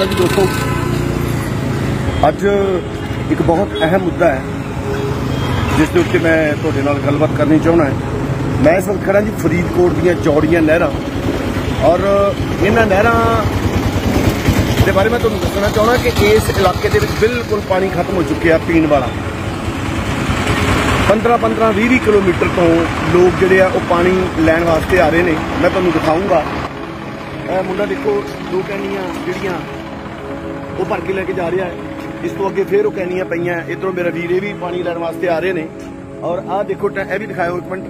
ਅਕਾਲ ਜੀ ਦੋਸਤੋ, ਅੱਜ ਇੱਕ ਬਹੁਤ ਅਹਿਮ ਮੁੱਦਾ ਹੈ, ਜਿਸ ਦੇ ਉੱਤੇ ਮੈਂ ਤੁਹਾਡੇ ਨਾਲ ਗੱਲਬਾਤ ਕਰਨੀ ਚਾਹੁੰਦਾ ਹਾਂ। ਮੈਂ ਇਸ ਵਕਤ ਖੜਾ ਜੀ ਫਰੀਦਕੋਟ ਦੀਆਂ ਚੌੜੀਆਂ ਨਹਿਰਾਂ ਔਰ ਇਹਨਾਂ ਨਹਿਰਾਂ ਦੇ ਬਾਰੇ ਮੈਂ ਤੁਹਾਨੂੰ ਦੱਸਣਾ ਚਾਹੁੰਦਾ ਕਿ ਇਸ ਇਲਾਕੇ ਦੇ ਵਿੱਚ ਬਿਲਕੁਲ ਪਾਣੀ ਖਤਮ ਹੋ ਚੁੱਕਿਆ ਪੀਣ ਵਾਲਾ। 15 15 20 20 ਕਿਲੋਮੀਟਰ ਤੋਂ ਲੋਕ ਜਿਹੜੇ ਆ ਉਹ ਪਾਣੀ ਲੈਣ ਵਾਸਤੇ ਆ ਰਹੇ ਨੇ। ਮੈਂ ਤੁਹਾਨੂੰ ਦਿਖਾਉਂਗਾ ਇਹ ਮੁੰਡਾ ਦੇਖੋ, ਦੋ ਕੈਨੀਆਂ ਜਿਹੜੀਆਂ ਉਹ ਭਰ ਕੇ ਲੈ ਕੇ ਜਾ ਰਿਹਾ ਹੈ। ਇਸ ਤੋਂ ਅੱਗੇ ਫੇਰ ਉਹ ਕੈਨੀਆਂ ਪਈਆਂ ਇਧਰੋਂ ਮੇਰਾ ਵੀਰੇ ਵੀ ਪਾਣੀ ਲੈਣ ਵਾਸਤੇ ਆ ਰਹੇ ਨੇ। ਔਰ ਆਹ ਦੇਖੋ ਇਹ ਵੀ ਦਿਖਾਇਓ ਇੱਕ ਮਿੰਟ।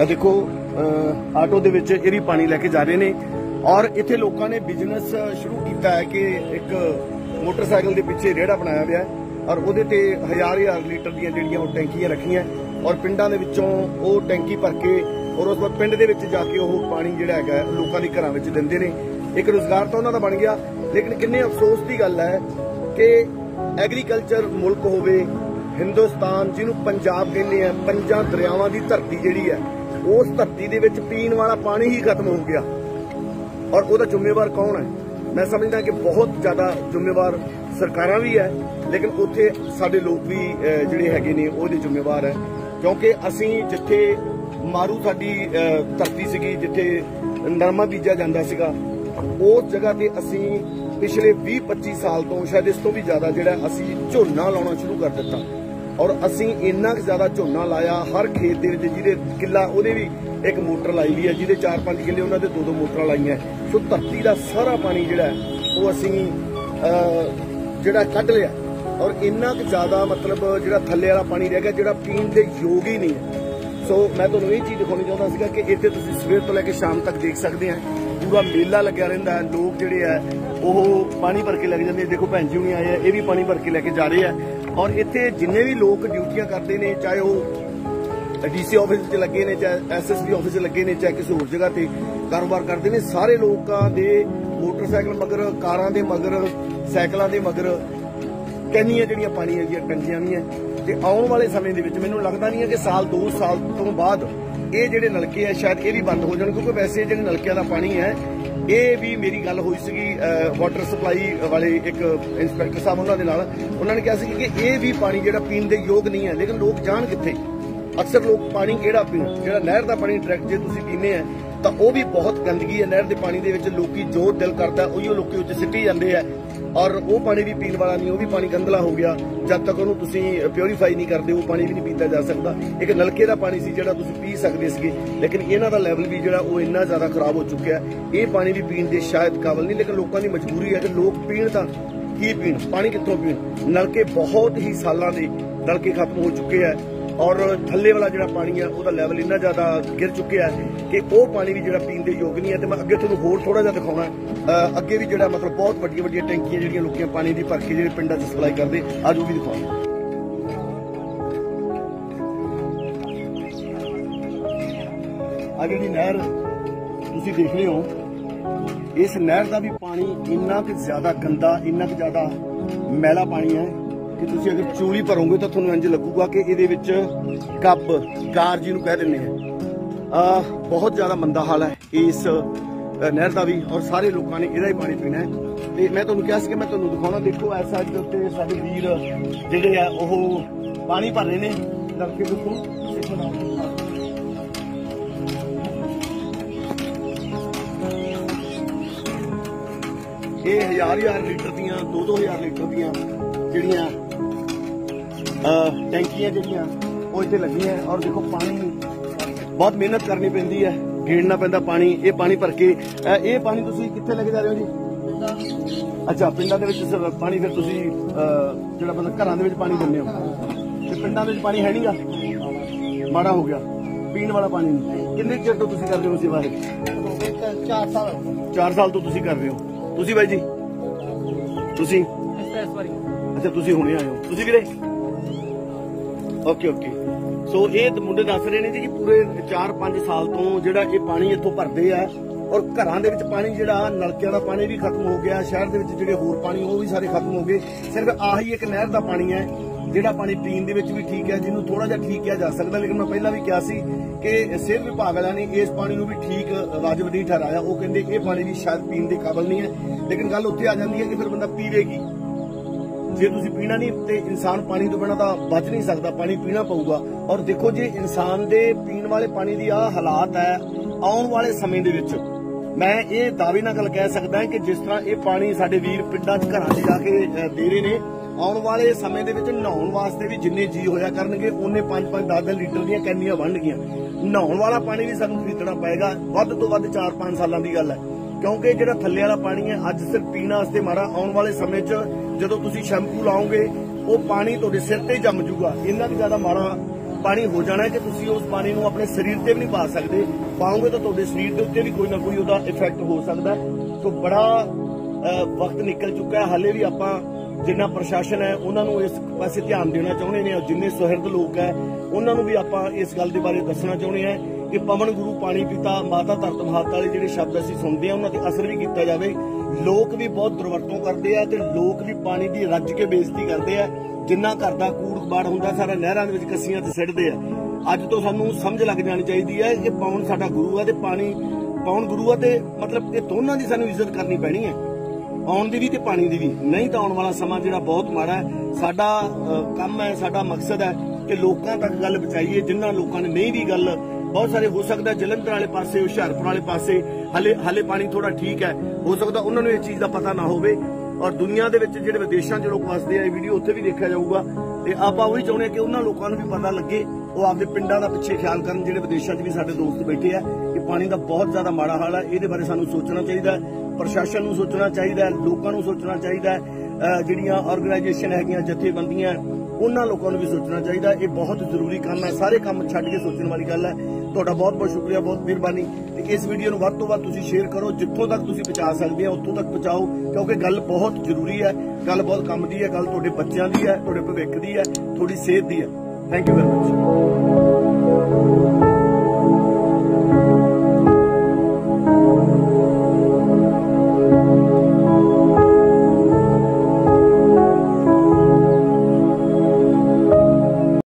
ਇਹ ਦੇਖੋ ਆਟੋ ਦੇ ਵਿੱਚ ਇਹ ਵੀ ਪਾਣੀ ਲੈ ਕੇ ਜਾ ਰਹੇ ਨੇ। ਔਰ ਇੱਥੇ ਲੋਕਾਂ ਨੇ ਬਿਜ਼ਨਸ ਸ਼ੁਰੂ ਕੀਤਾ ਹੈ ਕਿ ਇੱਕ ਮੋਟਰਸਾਈਕਲ ਦੇ ਪਿੱਛੇ ਰੇੜਾ ਬਣਾਇਆ ਹੋਇਆ ਹੈ। ਔਰ ਉਹਦੇ ਤੇ ਹਜ਼ਾਰ ਹਜ਼ਾਰ ਲੀਟਰ ਦੀਆਂ ਜਿਹੜੀਆਂ ਉਹ ਟੈਂਕੀਆਂ ਰੱਖੀਆਂ ਔਰ ਪਿੰਡਾਂ ਦੇ ਵਿੱਚੋਂ ਉਹ ਟੈਂਕੀ ਭਰ ਕੇ ਔਰ ਉਸ ਤੋਂ ਬਾਅਦ ਪਿੰਡ ਦੇ ਵਿੱਚ ਜਾ ਕੇ ਉਹ ਪਾਣੀ ਜਿਹੜਾ ਹੈਗਾ ਲੋਕਾਂ ਦੇ ਘਰਾਂ ਵਿੱਚ ਦਿੰਦੇ ਨੇ। ਇੱਕ ਰੋਜ਼ਗਾਰ ਤਾਂ ਉਹਨਾਂ ਦਾ ਬਣ ਗਿਆ, ਲੇਕਿਨ ਕਿੰਨੇ ਅਫਸੋਸ ਦੀ ਗੱਲ ਹੈ ਕਿ ਐਗਰੀਕਲਚਰ ਮੁਲਕ ਹੋਵੇ, ਹਿੰਦੁਸਤਾਨ, ਜਿਹਨੂੰ ਪੰਜਾਬ ਕਹਿੰਦੇ ਆ, ਪੰਜਾਂ ਦਰਿਆਵਾਂ ਦੀ ਧਰਤੀ ਜਿਹੜੀ ਹੈ, ਉਸ ਧਰਤੀ ਦੇ ਵਿੱਚ ਪੀਣ ਵਾਲਾ ਪਾਣੀ ਹੀ ਖਤਮ ਹੋ ਗਿਆ। ਔਰ ਉਹਦਾ ਜ਼ਿੰਮੇਵਾਰ ਕੌਣ ਹੈ? ਮੈਂ ਸਮਝਦਾ ਕਿ ਬਹੁਤ ਜ਼ਿਆਦਾ ਜ਼ਿੰਮੇਵਾਰ ਸਰਕਾਰਾਂ ਵੀ ਹੈ, ਲੇਕਿਨ ਉੱਥੇ ਸਾਡੇ ਲੋਕ ਵੀ ਜਿਹੜੇ ਹੈਗੇ ਨੇ, ਉਹਦੇ ਜ਼ਿੰਮੇਵਾਰ ਹੈ। ਕਿਉਂਕਿ ਅਸੀਂ ਜਿੱਥੇ ਮਾਰੂ ਸਾਡੀ ਧਰਤੀ ਸੀਗੀ, ਜਿੱਥੇ ਨਰਮਾ ਬੀਜਿਆ ਜਾਂਦਾ ਸੀਗਾ ਉਸ ਜਗ੍ਹਾ ਤੇ ਅਸੀਂ ਪਿਛਲੇ 20-25 ਸਾਲ ਤੋਂ, ਸ਼ਾਇਦ ਇਸ ਤੋਂ ਵੀ ਜ਼ਿਆਦਾ ਜਿਹੜਾ ਅਸੀਂ ਝੋਨਾ ਲਾਉਣਾ ਸ਼ੁਰੂ ਕਰ ਦਿੱਤਾ। ਔਰ ਅਸੀਂ ਇੰਨਾ ਕੁ ਜ਼ਿਆਦਾ ਝੋਨਾ ਲਾਇਆ, ਹਰ ਖੇਤ ਦੇ ਵਿੱਚ ਜਿਹਦੇ ਕਿੱਲਾ, ਉਹਦੇ ਵੀ ਇੱਕ ਮੋਟਰ ਲਾਈ ਲਈ ਹੈ, ਜਿਹਦੇ 4-5 ਕਿੱਲੇ ਉਹਨਾਂ ਦੇ ਦੋ ਦੋ ਮੋਟਰਾਂ ਲਾਈਆਂ। ਸੋ ਧਰਤੀ ਦਾ ਸਾਰਾ ਪਾਣੀ ਜਿਹੜਾ ਉਹ ਅਸੀਂ ਜਿਹੜਾ ਕੱਢ ਲਿਆ। ਔਰ ਇੰਨਾ ਕੁ ਜ਼ਿਆਦਾ ਮਤਲਬ ਜਿਹੜਾ ਥੱਲੇ ਵਾਲਾ ਪਾਣੀ ਰਹਿ ਗਿਆ, ਜਿਹੜਾ ਪੀਣ ਦੇ ਯੋਗ ਹੀ ਨਹੀਂ ਹੈ। ਸੋ ਮੈਂ ਤੁਹਾਨੂੰ ਇਹ ਚੀਜ਼ ਦਿਖਾਉਣੀ ਚਾਹੁੰਦਾ ਸੀਗਾ ਕਿ ਇੱਥੇ ਤੁਸੀਂ ਸਵੇਰ ਤੋਂ ਲੈ ਕੇ ਸ਼ਾਮ ਤੱਕ ਦੇਖ ਸਕਦੇ ਆ। ਪੂਰਾ ਮੇਲਾ ਲੱਗਿਆ ਰਹਿੰਦਾ ਹੈ। ਲੋਕ ਜਿਹੜੇ ਆ ਉਹ ਪਾਣੀ ਭਰ ਕੇ ਲੈ ਕੇ ਜਾਂਦੇ ਦੇਖੋ ਭੈਣ ਜੀ ਹੁਣੀ ਆਏ ਆ, ਇਹ ਵੀ ਪਾਣੀ ਭਰ ਕੇ ਲੈ ਕੇ ਜਾ ਰਹੇ ਆ। ਔਰ ਇੱਥੇ ਜਿੰਨੇ ਵੀ ਲੋਕ ਡਿਊਟੀਆਂ ਕਰਦੇ ਨੇ, ਚਾਹੇ ਉਹ ਡੀਸੀ ਆਫਿਸ 'ਚ ਲੱਗੇ ਨੇ, ਚਾਹੇ ਐਸਐਸਬੀ ਆਫਿਸ 'ਚ ਲੱਗੇ ਨੇ, ਚਾਹੇ ਕਿਸੇ ਹੋਰ ਜਗ੍ਹਾ ਤੇ ਕਾਰੋਬਾਰ ਕਰਦੇ ਨੇ, ਸਾਰੇ ਲੋਕਾਂ ਦੇ ਮੋਟਰਸਾਈਕਲ ਮਗਰ, ਕਾਰਾਂ ਦੇ ਮਗਰ, ਸਾਈਕਲਾਂ ਦੇ ਮਗਰ ਕੈਨੀਆਂ ਜਿਹੜੀਆਂ ਪਾਣੀ ਹੈਗੀਆਂ, ਟੰਗੀਆਂ ਵੀ ਹੈ। ਤੇ ਆਉਣ ਵਾਲੇ ਸਮੇਂ ਦੇ ਵਿੱਚ ਮੈਨੂੰ ਲੱਗਦਾ ਨਹੀਂ ਹੈ ਕਿ ਸਾਲ 2 ਸਾਲ ਤੋਂ ਬਾਅਦ ਇਹ ਜਿਹੜੇ ਨਲਕੇ ਆ, ਸ਼ਾਇਦ ਇਹ ਵੀ ਬੰਦ ਹੋ ਜਾਣ, ਕਿਉਂਕਿ ਵੈਸੇ ਜਿਹੜੇ ਨਲਕਿਆਂ ਦਾ ਪਾਣੀ ਹੈ, ਇਹ ਵੀ ਮੇਰੀ ਗੱਲ ਹੋਈ ਸੀਗੀ ਵਾਟਰ ਸਪਲਾਈ ਵਾਲੇ ਇੱਕ ਇੰਸਪੈਕਟਰ ਸਾਹਿਬ ਉਹਨਾਂ ਦੇ ਨਾਲ। ਉਹਨਾਂ ਨੇ ਕਿਹਾ ਸੀ ਕਿ ਇਹ ਵੀ ਪਾਣੀ ਜਿਹੜਾ ਪੀਣ ਦੇ ਯੋਗ ਨਹੀਂ ਹੈ, ਲੇਕਿਨ ਲੋਕ ਜਾਣ ਕਿੱਥੇ? ਅਕਸਰ ਲੋਕ ਪਾਣੀ ਕਿਹੜਾ ਪੀਣ? ਜਿਹੜਾ ਨਹਿਰ ਦਾ ਪਾਣੀ ਡਾਇਰੈਕਟ ਜੇ ਤੁਸੀਂ ਪੀਂਦੇ ਆ, ਤਾਂ ਉਹ ਵੀ ਬਹੁਤ ਗੰਦਗੀ ਹੈ। ਨਹਿਰ ਦੇ ਪਾਣੀ ਦੇ ਵਿੱਚ ਲੋਕੀ ਜੋ ਦਿਲ ਕਰਦਾ, ਉਹੀਓ ਲੋਕੀ ਉੱਤੇ ਸਿੱਟੀ ਜਾਂਦੇ ਆ। ਔਰ ਉਹ ਪਾਣੀ ਵੀ ਪੀਣ ਵਾਲਾ ਨਹੀਂ, ਉਹ ਵੀ ਪਾਣੀ ਗੰਦਲਾ ਹੋ ਗਿਆ। ਜਦ ਤੱਕ ਉਹਨੂੰ ਤੁਸੀਂ ਪਿਉਰੀਫਾਈ ਨਹੀਂ ਕਰਦੇ, ਉਹ ਪਾਣੀ ਵੀ ਨਹੀਂ ਪੀਤਾ ਜਾ ਸਕਦਾ। ਇੱਕ ਨਲਕੇ ਦਾ ਪਾਣੀ ਸੀ ਜਿਹੜਾ ਤੁਸੀਂ ਪੀ ਸਕਦੇ ਸੀਗੇ, ਲੇਕਿਨ ਇਹਨਾਂ ਦਾ ਲੈਵਲ ਵੀ ਜਿਹੜਾ ਉਹ ਇੰਨਾ ਜ਼ਿਆਦਾ ਖਰਾਬ ਹੋ ਚੁੱਕਿਆ ਇਹ ਪਾਣੀ ਵੀ ਪੀਣ ਦੇ ਸ਼ਾਇਦ ਕਾਬਲ ਨਹੀਂ, ਲੇਕਿਨ ਲੋਕਾਂ ਦੀ ਮਜਬੂਰੀ ਹੈ ਕਿ ਲੋਕ ਪੀਣ ਤਾਂ ਕੀ ਪੀਣ, ਪਾਣੀ ਕਿੱਥੋਂ ਪੀਣ? ਨਲਕੇ ਬਹੁਤ ਹੀ ਸਾਲਾਂ ਦੇ ਨਲਕੇ ਖਤਮ ਹੋ ਚੁੱਕੇ ਆ ਔਰ ਥੱਲੇ ਵਾਲਾ ਜਿਹੜਾ ਪਾਣੀ ਆ, ਉਹਦਾ ਲੈਵਲ ਇੰਨਾ ਜ਼ਿਆਦਾ ਗਿਰ ਚੁੱਕਿਆ ਕਿ ਉਹ ਪਾਣੀ ਵੀ ਜਿਹੜਾ ਪੀਣ ਦੇ ਯੋਗ ਨਹੀਂ ਹੈ। ਤੇ ਮੈਂ ਅੱਗੇ ਤੁਹਾਨੂੰ ਹੋਰ ਥੋੜਾ ਜਿਹਾ ਦਿਖਾਉਣਾ ਅੱਗੇ ਵੀ ਜਿਹੜਾ ਮਤਲਬ ਬਹੁਤ ਵੱਡੀਆਂ ਵੱਡੀਆਂ ਟੈਂਕੀਆਂ ਜਿਹੜੀਆਂ ਲੋਕੀਆਂ ਪਾਣੀ ਦੀ ਭਰ ਕੇ ਜਿਹੜੇ ਪਿੰਡਾਂ 'ਚ ਸਪਲਾਈ ਕਰਦੇ ਅੱਜ ਉਹ ਵੀ ਦਿਖਾਉਣਾ ਆ ਜਿਹੜੀ ਨਹਿਰ ਤੁਸੀਂ ਦੇਖ ਰਹੇ ਹੋ, ਇਸ ਨਹਿਰ ਦਾ ਵੀ ਪਾਣੀ ਇੰਨਾ ਕਿ ਜ਼ਿਆਦਾ ਗੰਦਾ, ਇੰਨਾ ਕਿ ਜ਼ਿਆਦਾ ਮੈਲਾ ਪਾਣੀ ਹੈ। ਕਿ ਤੁਸੀਂ ਅਗਰ ਚੂਲੀ ਭਰੋਗੇ ਤਾਂ ਤੁਹਾਨੂੰ ਇੰਜ ਲੱਗੂਗਾ ਕਿ ਇਹਦੇ ਵਿੱਚ ਕੱਬ ਕਾਰ ਜੀ ਨੂੰ ਕਹਿ ਦਿੰਦੇ ਆ। ਆ, ਬਹੁਤ ਜ਼ਿਆਦਾ ਮੰਦਾ ਹਾਲ ਹੈ ਇਸ ਨਹਿਰ ਦਾ ਵੀ ਔਰ ਸਾਰੇ ਲੋਕਾਂ ਨੇ ਇਹਦਾ ਹੀ ਪਾਣੀ ਪੀਣਾ ਹੈ। ਤੇ ਮੈਂ ਤੁਹਾਨੂੰ ਕਿਹਾ ਸੀ ਕਿ ਮੈਂ ਤੁਹਾਨੂੰ ਦਿਖਾਉਣਾ, ਦੇਖੋ, ਇਸ ਸਾਈਡ ਦੇ ਉੱਤੇ ਸਾਡੇ ਵੀਰ ਜਿਹੜੇ ਆ, ਉਹ ਪਾਣੀ ਭਰ ਰਹੇ ਨੇ। ਲੜਕੇ ਦੇਖੋ ਇਹ ਹਜ਼ਾਰ ਹਜ਼ਾਰ ਲੀਟਰ ਦੀਆਂ 2-2000 ਲੀਟਰ ਦੀਆਂ ਜਿਹੜੀਆਂ ਟੈਂਕੀਆਂ ਜਿਹੜੀਆਂ ਉਹ ਇੱਥੇ ਲੱਗੀਆਂ ਔਰ ਦੇਖੋ ਪਾਣੀ ਬਹੁਤ ਮਿਹਨਤ ਕਰਨੀ ਪੈਂਦੀ ਹੈ ਗੇੜਨਾ ਪੈਂਦਾ ਪਾਣੀ ਇਹ ਪਾਣੀ ਭਰ ਕੇ ਇਹ ਪਾਣੀ ਤੁਸੀਂ ਕਿੱਥੇ ਲੈ ਕੇ ਜਾ ਰਹੇ ਹੋ ਜੀ? ਅੱਛਾ ਪਿੰਡਾਂ ਦੇ ਵਿੱਚ ਪਾਣੀ ਫਿਰ ਤੁਸੀਂ ਜਿਹੜਾ ਮਤਲਬ ਘਰਾਂ ਦੇ ਵਿੱਚ ਪਾਣੀ ਦਿੰਦੇ ਹੋ। ਤੇ ਪਿੰਡਾਂ ਦੇ ਵਿੱਚ ਪਾਣੀ ਹੈ ਨਹੀਂਗਾ? ਮਾੜਾ ਹੋ ਗਿਆ। ਪੀਣ ਵਾਲਾ ਪਾਣੀ ਨਹੀਂ। ਕਿੰਨੇ ਚਿਰ ਤੋਂ ਤੁਸੀਂ ਕਰਦੇ ਹੋ ਸੇਵਾ ਇਹ? 4 ਸਾਲ 4 ਸਾਲ ਤੋਂ ਤੁਸੀਂ ਕਰ ਰਹੇ ਹੋ। ਤੁਸੀਂ ਬਾਈ ਜੀ? ਤੁਸੀਂ? ਇਸ ਵਾਰੀ। ਅੱਛਾ ਤੁਸੀਂ ਹੁਣੇ ਆਏ ਹੋ। ਤੁਸੀਂ ਵੀਰੇ? ਓਕੇ ਓਕੇ ਸੋ ਇਹ ਮੁੰਡੇ ਦੱਸ ਰਹੇ ਨੇ ਜੀ ਕਿ ਪੂਰੇ 4-5 ਸਾਲ ਤੋਂ ਜਿਹੜਾ ਇਹ ਪਾਣੀ ਇੱਥੋਂ ਭਰਦੇ ਆ ਔਰ ਘਰਾਂ ਦੇ ਵਿੱਚ ਪਾਣੀ ਜਿਹੜਾ ਨਲਕਿਆਂ ਦਾ ਪਾਣੀ ਵੀ ਖਤਮ ਹੋ ਗਿਆ, ਸ਼ਹਿਰ ਦੇ ਵਿੱਚ ਜਿਹੜੇ ਹੋਰ ਪਾਣੀ ਉਹ ਵੀ ਸਾਰੇ ਖਤਮ ਹੋ ਗਏ। ਸਿਰਫ ਆਹੀ ਇੱਕ ਨਹਿਰ ਦਾ ਪਾਣੀ ਹੈ, ਜਿਹੜਾ ਪਾਣੀ ਪੀਣ ਦੇ ਵਿੱਚ ਵੀ ਠੀਕ ਹੈ, ਜਿਹਨੂੰ ਥੋੜਾ ਜਿਹਾ ਠੀਕ ਕਿਹਾ ਜਾ ਸਕਦਾ। ਲੇਕਿਨ ਮੈਂ ਪਹਿਲਾਂ ਵੀ ਕਿਹਾ ਸੀ ਕਿ ਸਿਹਤ ਵਿਭਾਗ ਵਾਲਿਆਂ ਨੇ ਇਸ ਪਾਣੀ ਨੂੰ ਵੀ ਠੀਕ ਵਾਜਬ ਨਹੀਂ ਠਹਿਰਾਇਆ। ਉਹ ਕਹਿੰਦੇ ਇਹ ਪਾਣੀ ਵੀ ਸ਼ਾਇਦ ਪੀਣ ਦੇ ਕਾਬਲ ਨਹੀਂ ਹੈ। ਲੇਕਿਨ ਗੱਲ ਉੱਥੇ ਆ ਜਾਂਦੀ ਹੈ ਕਿ ਫਿਰ ਬੰਦਾ ਪੀਵੇਗੀ। ਜੇ ਤੁਸੀਂ ਪੀਣਾ ਨਹੀਂ ਤੇ ਇਨਸਾਨ ਪਾਣੀ ਤੋਂ ਬਿਨਾਂ ਤਾਂ ਬਚ ਨਹੀਂ ਸਕਦਾ, ਪਾਣੀ ਪੀਣਾ ਪਊਗਾ। ਔਰ ਦੇਖੋ ਜੇ, ਇਨਸਾਨ ਦੇ ਪੀਣ ਵਾਲੇ ਪਾਣੀ ਦੀ ਆ ਹਾਲਾਤ ਹੈ ਆਉਣ ਵਾਲੇ ਸਮੇਂ ਦੇ ਵਿੱਚ। ਮੈਂ ਇਹ ਦਾਅਵੇ ਨਾਲ ਗੱਲ ਕਹਿ ਸਕਦਾ ਕਿ ਜਿਸ ਤਰ੍ਹਾਂ ਇਹ ਪਾਣੀ ਸਾਡੇ ਵੀਰ ਪਿੰਡਾਂ 'ਚ ਘਰਾਂ 'ਚ ਜਾ ਕੇ ਦੇ ਰਹੇ ਨੇ, ਆਉਣ ਵਾਲੇ ਸਮੇਂ ਦੇ ਵਿੱਚ ਨਹਾਉਣ ਵਾਸਤੇ ਵੀ ਜਿੰਨੇ ਜੀ ਹੋਇਆ ਕਰਨਗੇ, ਉਹਨੇ 5-5 10 ਲੀਟਰ ਦੀਆਂ ਕੈਨੀਆਂ ਵੰਡਗੀਆਂ ਨਹਾਉਣ ਵਾਲਾ ਪਾਣੀ ਵੀ ਸਾਨੂੰ ਖਰੀਦਣਾ ਪਏਗਾ, ਵੱਧ ਤੋਂ ਵੱਧ 4-5 ਸਾਲਾਂ ਦੀ ਗੱਲ ਹੈ। ਕਿਉਂਕਿ ਜਿਹੜਾ ਥੱਲੇ ਵਾਲਾ ਪਾਣੀ ਹੈ, ਅੱਜ ਸਿਰਫ ਪੀਣ ਵਾਸਤੇ ਮਾਰਾ ਆਉਣ ਵਾਲੇ ਸਮੇਂ 'ਚ ਜਦੋਂ ਤੁਸੀਂ ਸ਼ੈਂਪੂ ਲਾਓਗੇ, ਉਹ ਪਾਣੀ ਤੁਹਾਡੇ ਸਿਰ ਤੇ ਜੰਮ ਜੂਗਾ। ਇੰਨਾ ਵੀ ਜ਼ਿਆਦਾ ਮਾੜਾ ਪਾਣੀ ਹੋ ਜਾਣਾ ਕਿ ਤੁਸੀਂ ਉਸ ਪਾਣੀ ਨੂੰ ਆਪਣੇ ਸਰੀਰ ਤੇ ਵੀ ਨਹੀਂ ਪਾ ਸਕਦੇ। ਪਾਓਗੇ ਤਾਂ ਤੁਹਾਡੇ ਸਰੀਰ ਦੇ ਉੱਤੇ ਵੀ ਕੋਈ ਨਾ ਕੋਈ ਉਹਦਾ ਇਫੈਕਟ ਹੋ ਸਕਦਾ ਸੋ ਬੜਾ ਵਕਤ ਨਿਕਲ ਚੁੱਕਾ ਹੈ। ਹਾਲੇ ਵੀ ਆਪਾਂ ਜਿੰਨਾ ਪ੍ਰਸ਼ਾਸਨ ਹੈ, ਉਹਨਾਂ ਨੂੰ ਇਸ ਪਾਸੇ ਧਿਆਨ ਦੇਣਾ ਚਾਹੁੰਦੇ ਨੇ ਜਿੰਨੇ ਸੁਹਿਰਦ ਲੋਕ ਹੈ, ਉਹਨਾਂ ਨੂੰ ਵੀ ਆਪਾਂ ਇਸ ਗੱਲ ਦੇ ਬਾਰੇ ਦੱਸਣਾ ਚਾਹੁੰਦੇ ਹਾਂ। ਕਿ ਪਵਨ ਗੁਰੂ ਪਾਣੀ ਪਿਤਾ ਮਾਤਾ ਧਰਤ ਮਹਾਤਾ ਵਾਲੇ ਜਿਹੜੇ ਸ਼ਬਦ ਅਸੀਂ ਸੁਣਦੇ ਆ ਉਹਨਾਂ ਤੇ ਅਸਰ ਵੀ ਕੀਤਾ ਜਾਵੇ। ਲੋਕ ਵੀ ਬਹੁਤ ਦੁਰਵਰਤੋਂ ਕਰਦੇ ਆ ਤੇ ਲੋਕ ਵੀ ਪਾਣੀ ਦੀ ਰੱਜ ਕੇ ਬੇਇੱਜ਼ਤੀ ਕਰਦੇ ਆ। ਜਿੰਨਾ ਘਰ ਦਾ ਕੂੜ ਬਾੜ ਹੁੰਦਾ, ਸਾਰਾ ਨਹਿਰਾਂ ਦੇ ਵਿੱਚ ਕੱਸੀਆਂ ਤੇ ਸਿੱਟਦੇ ਆ। ਅੱਜ ਤੋਂ ਸਾਨੂੰ ਸਮਝ ਲੱਗ ਜਾਣੀ ਚਾਹੀਦੀ ਹੈ ਕਿ ਪਵਨ ਸਾਡਾ ਗੁਰੂ ਆ ਤੇ ਪਾਣੀ ਪਵਨ ਗੁਰੂ ਆ ਤੇ ਮਤਲਬ ਇਹ ਦੋਨਾਂ ਦੀ ਸਾਨੂੰ ਇੱਜ਼ਤ ਕਰਨੀ ਪੈਣੀ ਹੈ। ਆਉਣ ਦੀ ਵੀ ਤੇ ਪਾਣੀ ਦੀ ਵੀ। ਨਹੀਂ ਤਾਂ ਆਉਣ ਵਾਲਾ ਸਮਾਂ ਜਿਹੜਾ ਬਹੁਤ ਮਾੜਾ ਹੈ। ਸਾਡਾ ਕੰਮ ਹੈ, ਸਾਡਾ ਮਕਸਦ ਹੈ ਕਿ ਲੋਕਾਂ ਤੱਕ ਗੱਲ ਪਹੁੰਚਾਈਏ, ਜਿਨ੍ਹਾਂ ਲੋਕਾਂ ਨੇ ਨਹੀਂ ਵੀ ਗੱਲ ਬਹੁਤ ਸਾਰੇ ਹੋ ਸਕਦਾ ਜਲੰਧਰ ਵਾਲੇ ਪਾਸੇ, ਹੁਸ਼ਿਆਰਪੁਰ ਵਾਲੇ ਪਾਸੇ, ਹਲੇ ਹਲੇ ਪਾਣੀ ਥੋੜਾ ਠੀਕ ਹੈ। ਹੋ ਸਕਦਾ ਉਹਨਾਂ ਨੂੰ ਇਹ ਚੀਜ਼ ਦਾ ਪਤਾ ਨਾ ਹੋਵੇ। ਔਰ ਦੁਨੀਆ ਦੇ ਵਿੱਚ ਜਿਹੜੇ ਵਿਦੇਸ਼ਾਂ 'ਚ ਲੋਕ ਵਸਦੇ ਆ, ਇਹ ਵੀਡੀਓ ਉੱਥੇ ਵੀ ਦੇਖਿਆ ਜਾਊਗਾ। ਤੇ ਆਪਾਂ ਉਹੀ ਚਾਹੁੰਦੇ ਹਾਂ ਕਿ ਉਹਨਾਂ ਲੋਕਾਂ ਨੂੰ ਵੀ ਪਤਾ ਲੱਗੇ, ਉਹ ਆਪਦੇ ਪਿੰਡਾਂ ਦਾ ਪਿੱਛੇ ਖਿਆਲ ਕਰਨ, ਜਿਹੜੇ ਵਿਦੇਸ਼ਾਂ 'ਚ ਵੀ ਸਾਡੇ ਦੋਸਤ ਬੈਠੇ ਆ, ਕਿ ਪਾਣੀ ਦਾ ਬਹੁਤ ਜ਼ਿਆਦਾ ਮਾੜਾ ਹਾਲ ਹੈ ਇਹਦੇ ਬਾਰੇ ਸਾਨੂੰ ਸੋਚਣਾ ਚਾਹੀਦਾ ਪ੍ਰਸ਼ਾਸਨ ਨੂੰ ਸੋਚਣਾ ਚਾਹੀਦਾ ਲੋਕਾਂ ਨੂੰ ਸੋਚਣਾ ਚਾਹੀਦਾ ਜਿਹੜੀਆਂ ਆਰਗੇਨਾਈਜੇਸ਼ਨ ਹੈਗੀਆਂ, ਜਥੇਬੰਦੀਆਂ ਉਹਨਾਂ ਲੋਕਾਂ ਨੂੰ ਵੀ ਸੋਚਣਾ ਚਾਹੀਦਾ। ਇਹ ਬਹੁਤ ਜ਼ਰੂਰੀ ਕੰਮ ਹੈ। ਸਾਰੇ ਕੰਮ ਛੱਡ ਕੇ ਸੋਚਣ ਵਾਲੀ ਗੱਲ ਹੈ। ਤੁਹਾਡਾ ਬਹੁਤ ਬਹੁਤ ਸ਼ੁਕਰੀਆ, ਬਹੁਤ ਮਿਹਰਬਾਨੀ। ਤੇ ਇਸ ਵੀਡੀਓ ਨੂੰ ਵੱਧ ਤੋਂ ਵੱਧ ਤੁਸੀਂ ਸ਼ੇਅਰ ਕਰੋ। ਜਿੱਥੋਂ ਤੱਕ ਤੁਸੀਂ ਪਹੁੰਚਾ ਸਕਦੇ ਹੋ, ਉੱਥੋਂ ਤੱਕ ਪਹੁੰਚਾਓ। ਕਿਉਂਕਿ ਗੱਲ ਬਹੁਤ ਜ਼ਰੂਰੀ ਹੈ। ਗੱਲ ਬਹੁਤ ਕੰਮ ਦੀ ਹੈ। ਗੱਲ ਤੁਹਾਡੇ ਬੱਚਿਆਂ ਦੀ ਹੈ, ਤੁਹਾਡੇ ਭਵਿੱਖ ਦੀ ਹੈ, ਤੁਹਾਡੀ ਸਿਹਤ ਦੀ ਹੈ। Thank you very much